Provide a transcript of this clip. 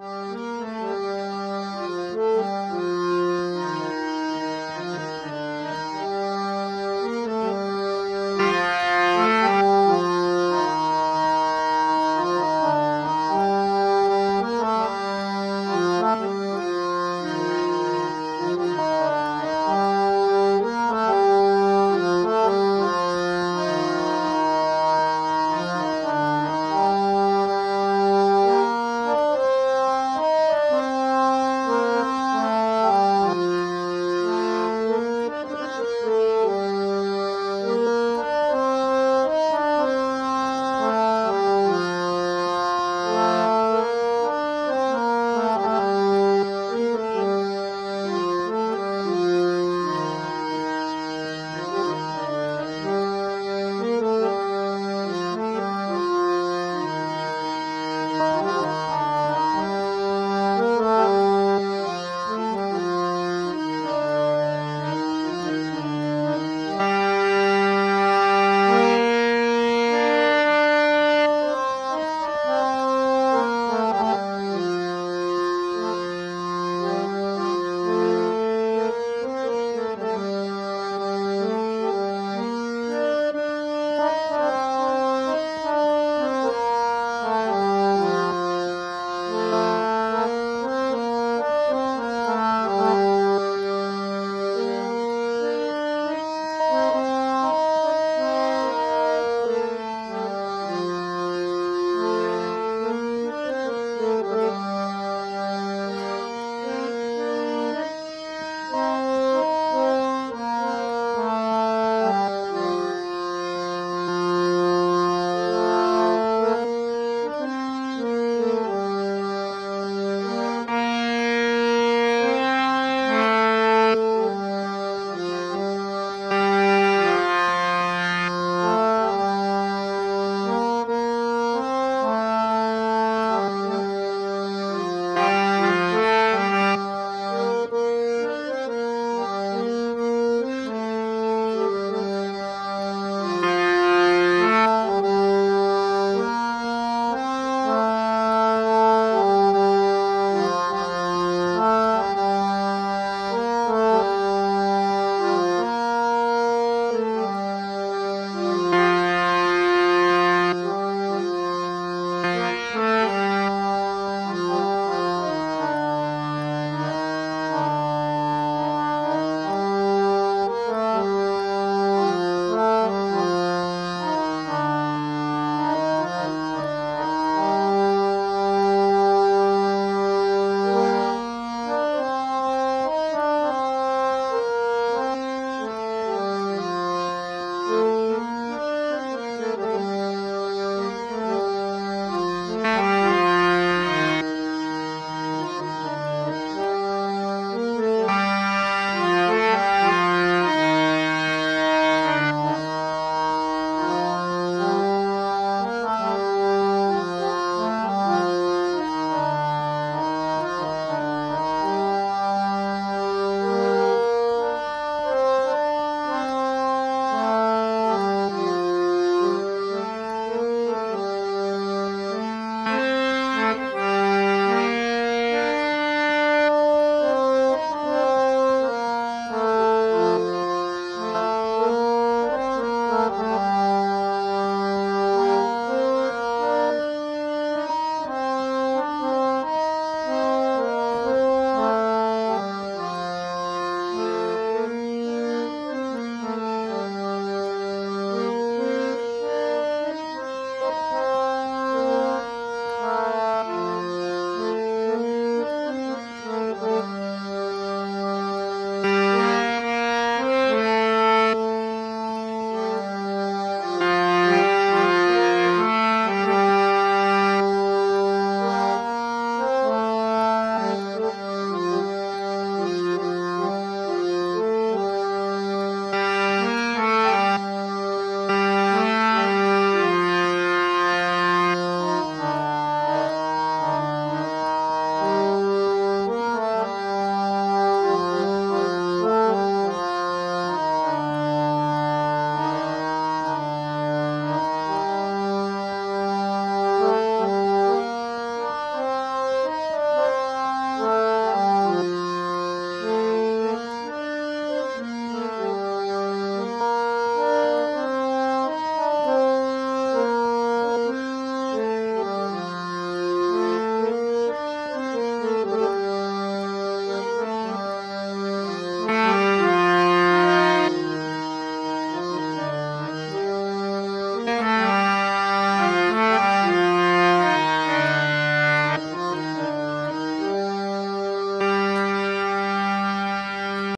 Mm-hmm.